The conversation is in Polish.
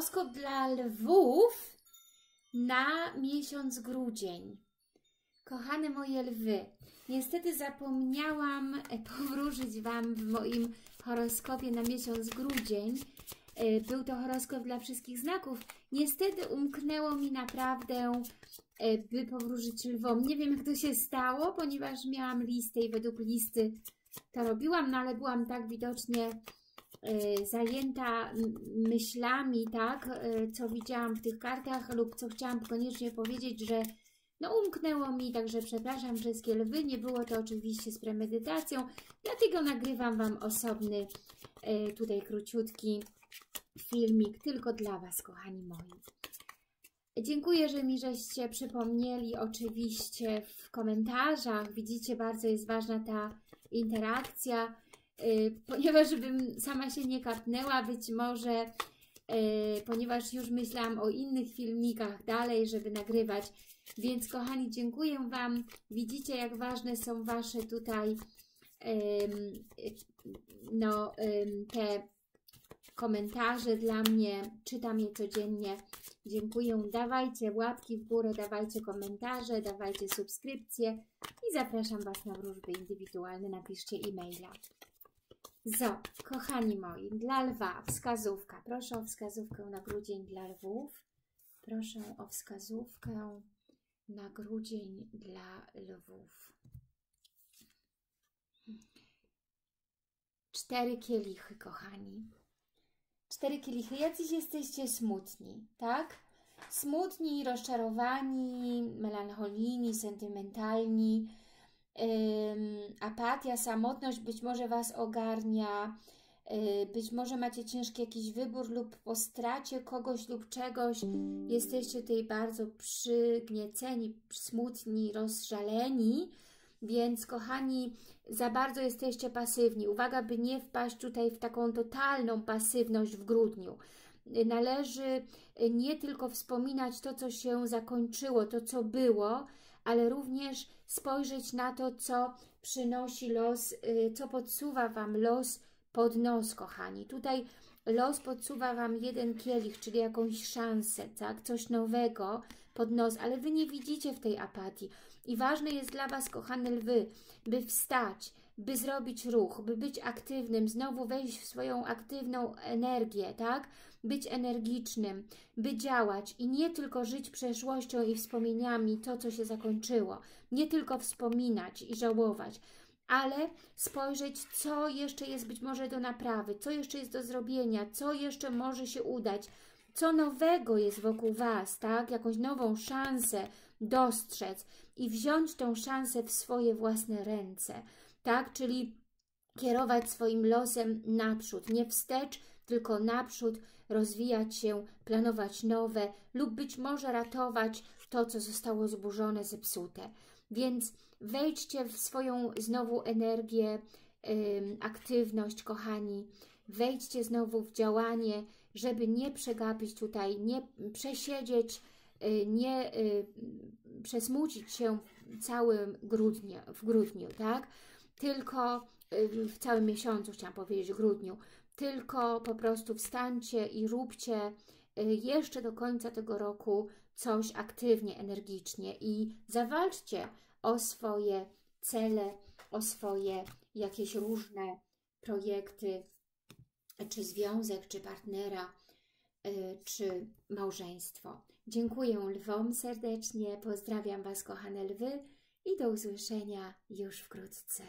horoskop dla lwów na miesiąc grudzień. Kochane moje lwy, niestety zapomniałam powróżyć Wam w moim horoskopie na miesiąc grudzień. E, był to horoskop dla wszystkich znaków. Niestety umknęło mi naprawdę, e, by powróżyć lwom. Nie wiem, jak to się stało, ponieważ miałam listę i według listy to robiłam, no ale byłam tak widocznie zajęta myślami, tak, y, co widziałam w tych kartach lub co chciałam koniecznie powiedzieć, że no umknęło mi, także przepraszam wszystkie lwy, nie było to oczywiście z premedytacją, dlatego nagrywam Wam osobny, y, tutaj króciutki filmik tylko dla Was, kochani moi. Dziękuję, że mi żeście przypomnieli oczywiście w komentarzach. Widzicie, bardzo jest ważna ta interakcja. Y, ponieważ bym sama się nie kapnęła, być może, y, ponieważ już myślałam o innych filmikach dalej, żeby nagrywać. Więc kochani, dziękuję Wam. Widzicie, jak ważne są Wasze tutaj no, te komentarze dla mnie. Czytam je codziennie. Dziękuję. Dawajcie łapki w górę, dawajcie komentarze, dawajcie subskrypcje i zapraszam Was na wróżby indywidualne. Napiszcie e-maila. Zo, kochani moi, dla lwa wskazówka. Proszę o wskazówkę na grudzień dla lwów. Proszę o wskazówkę na grudzień dla lwów. Cztery kielichy, kochani. Cztery kielichy. Jacyś jesteście smutni, tak? Smutni, rozczarowani, melancholijni, sentymentalni, apatia, samotność być może Was ogarnia, y, być może macie ciężki jakiś wybór lub po stracie kogoś lub czegoś jesteście tutaj bardzo przygnieceni, smutni, rozżaleni, więc kochani, za bardzo jesteście pasywni. Uwaga, by nie wpaść tutaj w taką totalną pasywność w grudniu. Należy nie tylko wspominać to, co się zakończyło, to, co było, ale również spojrzeć na to, co przynosi los, y, co podsuwa Wam los pod nos, kochani. Tutaj los podsuwa Wam jeden kielich, czyli jakąś szansę, tak? coś nowego pod nos, ale Wy nie widzicie w tej apatii. I ważne jest dla Was, kochane lwy, by wstać, by zrobić ruch, by być aktywnym, znowu wejść w swoją aktywną energię, tak? Być energicznym, by działać i nie tylko żyć przeszłością i wspomnieniami, to co się zakończyło, nie tylko wspominać i żałować, ale spojrzeć, co jeszcze jest być może do naprawy, co jeszcze jest do zrobienia, co jeszcze może się udać, co nowego jest wokół Was, tak? Jakąś nową szansę dostrzec i wziąć tą szansę w swoje własne ręce tak? Czyli kierować swoim losem naprzód, nie wstecz, tylko naprzód, rozwijać się, planować nowe lub być może ratować to, co zostało zburzone, zepsute. Więc wejdźcie w swoją znowu energię, aktywność, kochani. Wejdźcie znowu w działanie, żeby nie przegapić tutaj, nie przesiedzieć, y, nie y, przesmucić się całym grudniu, w grudniu, tak? Tylko w całym miesiącu, chciałam powiedzieć, grudniu, tylko po prostu wstańcie i róbcie y, jeszcze do końca tego roku coś aktywnie, energicznie i zawalczcie o swoje cele, o swoje jakieś różne projekty, czy związek, czy partnera, y, czy małżeństwo. Dziękuję lwom serdecznie, pozdrawiam Was kochane lwy i do usłyszenia już wkrótce.